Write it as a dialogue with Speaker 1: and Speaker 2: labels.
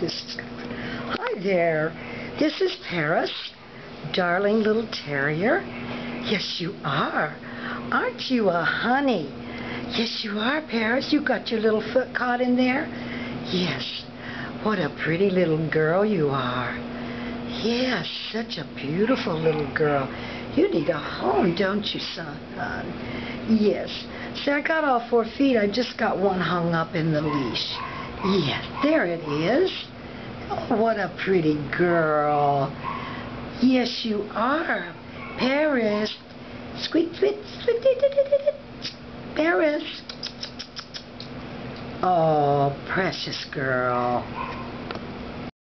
Speaker 1: This, hi there. This is Paris, darling little terrier. Yes, you are. Aren't you a honey? Yes, you are, Paris. You got your little foot caught in there? Yes. What a pretty little girl you are. Yes, such a beautiful little girl. You need a home, don't you, son? Yes. See, I got all four feet. I just got one hung up in the leash. Yes, there it is. Oh, what a pretty girl. Yes, you are. Paris. Squeak, squeak, squeak, Paris. Oh, precious girl.